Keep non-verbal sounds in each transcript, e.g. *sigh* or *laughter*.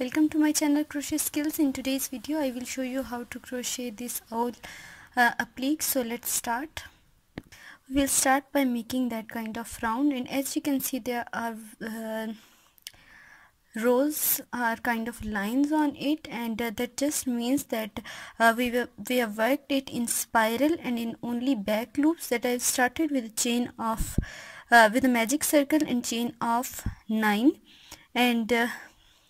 welcome to my channel crochet skills. In today's video I will show you how to crochet this owl uh, applique so let's start. We'll start by making that kind of round. And as you can see there are uh, rows are kind of lines on it. And uh, that just means that uh, we, were, we have worked it in spiral and in only back loops that I've started with a chain of uh, with a magic circle and chain of 9 and uh,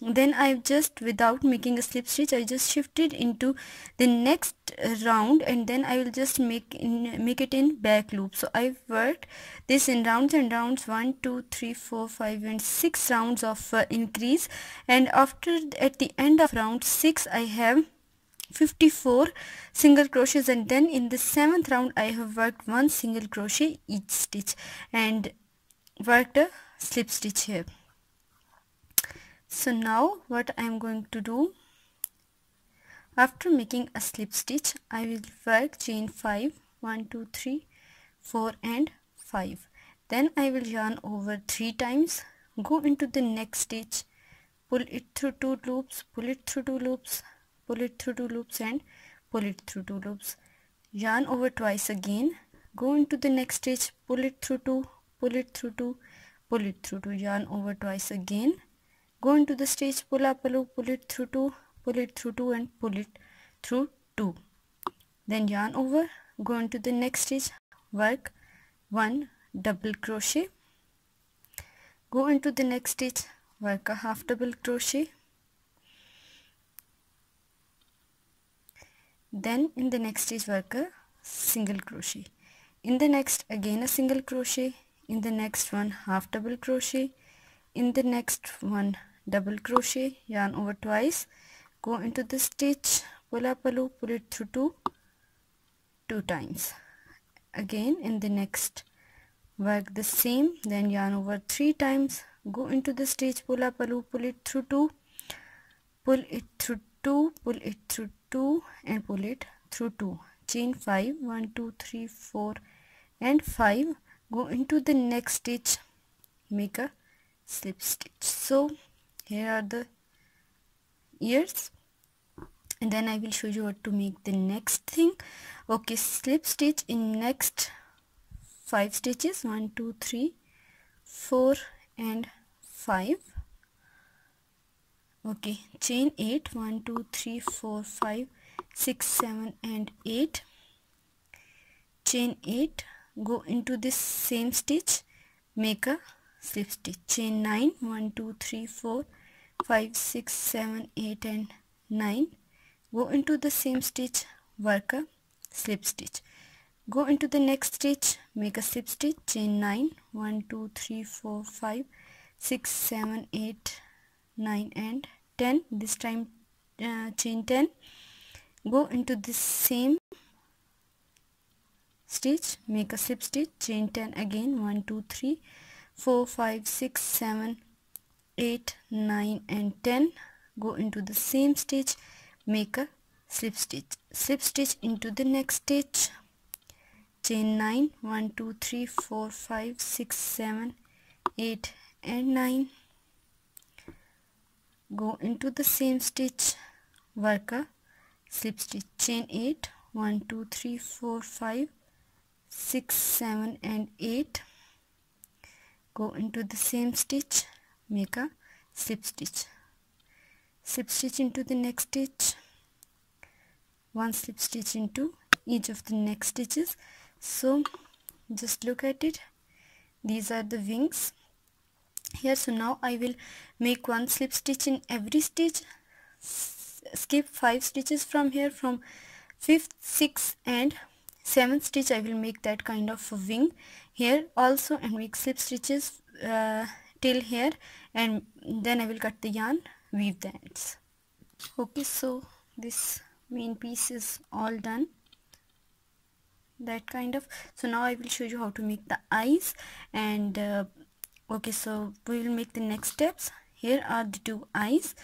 then I've just without making a slip stitch I just shifted into the next round and then I will just make in make it in back loop. So I've worked this in rounds and rounds 1 2 3 4 5 and 6 rounds of uh, increase. And after at the end of round 6 I have 54 single crochets and then in the seventh round I have worked one single crochet each stitch and worked a slip stitch here so now what I am going to do after making a slip stitch I will work chain 5 1 2 3 4 and 5 then I will yarn over 3 times go into the next stitch pull it through two loops pull it through two loops pull it through two loops and pull it through two loops. Yarn over twice again go into the next stitch pull it through two pull it through two pull it through two yarn over twice again go into the stitch pull up a loop pull it through two pull it through two and pull it through two. Then yarn over. Go into the next stitch work. One double crochet. Go into the next stitch work a half double crochet. Then in the next stitch work a single crochet. In the next again a single crochet. In the next one half double crochet. In the next one double crochet yarn over twice. Go into the stitch pull up a loop pull it through two two times. Again in the next work the same then yarn over three times. Go into the stitch pull up a loop pull it through two pull it through two pull it through two and pull it through two. Chain 5 1 2 3 4 and 5 go into the next stitch make a slip stitch. So here are the ears. And then I will show you what to make the next thing. Okay slip stitch in next five stitches. One two three four and five. Okay chain 8 1 2 3 4 5 6 7 and 8 chain 8 go into this same stitch. Make a slip stitch. Chain 9 1 2 3 4 5 6 7 8 and 9 go into the same stitch work a slip stitch. Go into the next stitch make a slip stitch chain 9 1 2 3 4 5 6 7 8 9 and 10 this time uh, chain 10 go into this same stitch make a slip stitch chain 10 again. 1 2 3 4 5 6 7 8 9 and 10 go into the same stitch. Make a slip stitch. Slip stitch into the next stitch. Chain 9 1 2 3 4 5 6 7 8 and 9 go into the same stitch. Work a slip stitch. Chain 8 1 2 3 4 5 6 7 and 8 go into the same stitch make a slip stitch. Slip stitch into the next stitch. One slip stitch into each of the next stitches. So just look at it. These are the wings. Here so now I will make one slip stitch in every stitch. Skip five stitches from here. From fifth sixth and seventh stitch I will make that kind of wing. Here also and make slip stitches uh, till here and then I will cut the yarn weave the ends. Okay so this main piece is all done. That kind of. So now I will show you how to make the eyes and uh, okay so we will make the next steps. Here are the two eyes.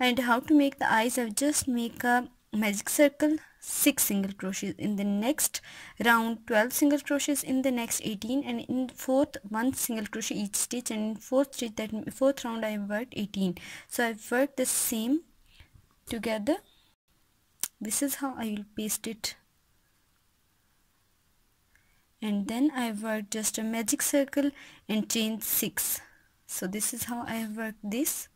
And how to make the eyes I've just make a magic circle 6 single crochets in the next round 12 single crochets in the next 18 and in fourth one single crochet each stitch and in fourth stitch that fourth round I worked 18 so I've worked the same together. This is how I will paste it. And then I worked just a magic circle and chain 6 so this is how I have worked this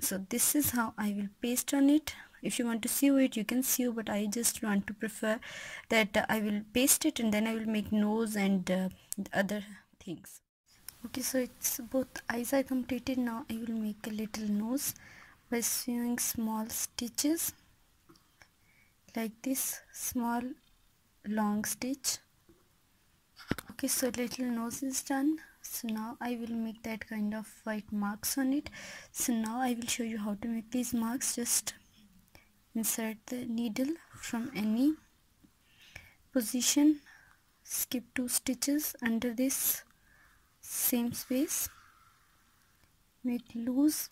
so this is how I will paste on it. If you want to sew it you can sew but I just want to prefer that uh, I will paste it and then I will make nose and uh, other things. Okay so it's both eyes are completed. Now I will make a little nose by sewing small stitches like this small long stitch. Okay so little nose is done so now I will make that kind of white marks on it. So now I will show you how to make these marks. Just insert the needle from any position. Skip two stitches under this same space. Make loose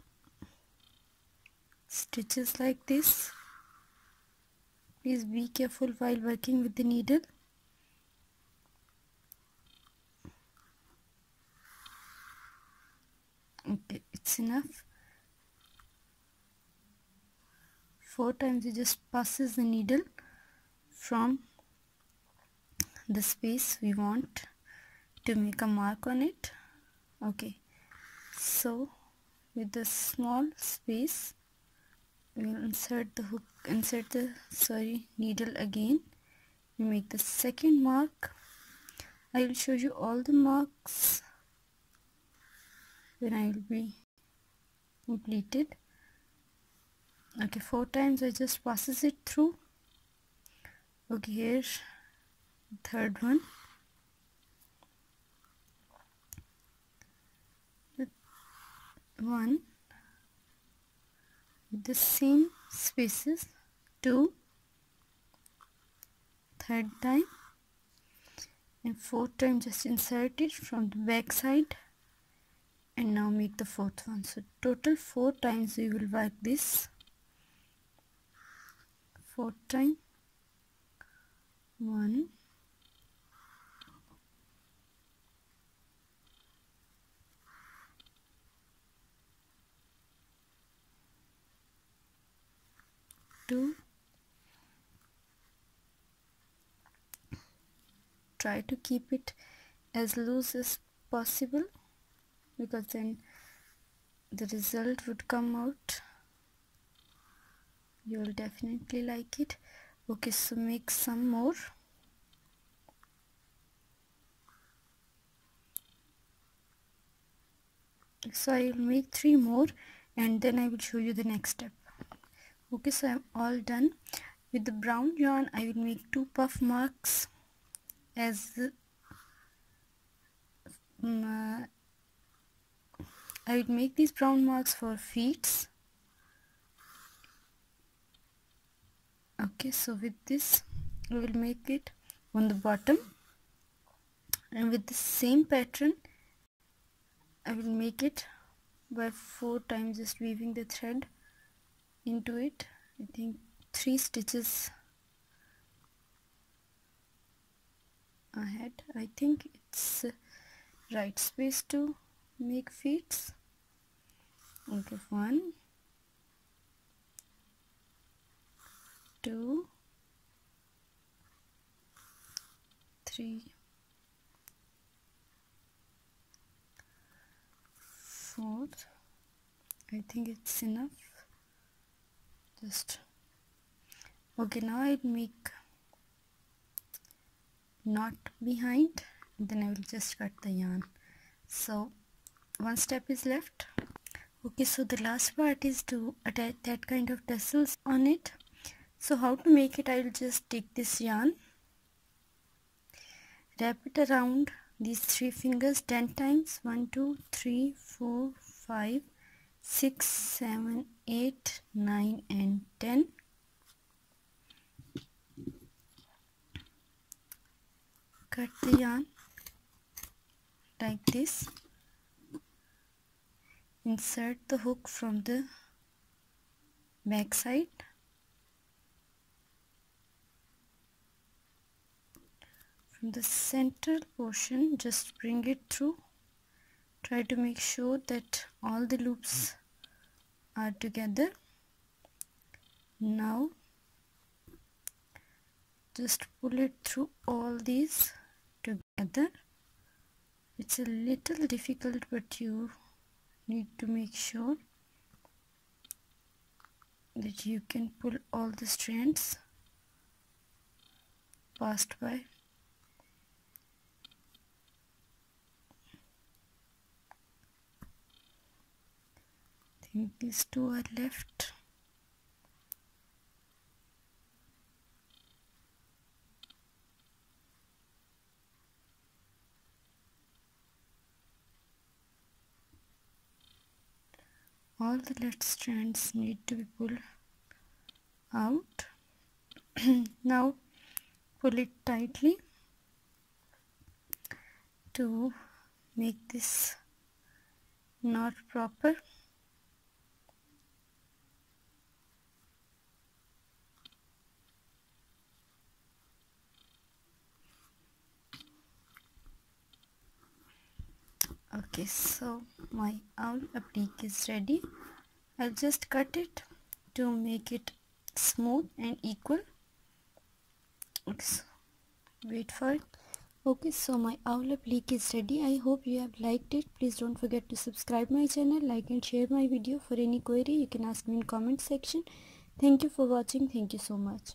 stitches like this. Please be careful while working with the needle it's enough. Four times you just passes the needle from the space we want to make a mark on it. Okay. So with the small space we will insert the hook insert the sorry needle again. We make the second mark. I will show you all the marks when I will be completed. Okay four times I just passes it through. Okay here third one. One the same spaces. Two third time. And fourth time just insert it from the back side and now make the fourth one. So total four times we will work this. Four time. One. Two. Try to keep it as loose as possible because then the result would come out. You will definitely like it. Okay so make some more. So I will make three more and then I will show you the next step. Okay so I'm all done. With the brown yarn I will make two puff marks as um, uh, I will make these brown marks for feet. Okay so with this we will make it on the bottom. And with the same pattern I will make it by four times just weaving the thread into it. I think three stitches ahead. I think it's right space to make feet okay one. Two. Three. Four. I think it's enough. Just okay now I'll make knot behind. Then I will just cut the yarn. So one step is left. Okay so the last part is to attach that kind of tassels on it. So how to make it I will just take this yarn wrap it around these three fingers 10 times. 1 2 3 4 5 6 7 8 9 and 10 cut the yarn like this insert the hook from the back side from the central portion just bring it through. Try to make sure that all the loops are together. Now just pull it through all these together. It's a little difficult but you need to make sure that you can pull all the strands passed by. I think these two are left all the left strands need to be pulled out. *clears throat* Now pull it tightly to make this knot proper okay so my owl applique is ready. I'll just cut it to make it smooth and equal. Okay, so wait for it. Okay so my owl applique is ready. I hope you have liked it. Please don't forget to subscribe my channel like and share my video. For any query you can ask me in comment section. Thank you for watching. Thank you so much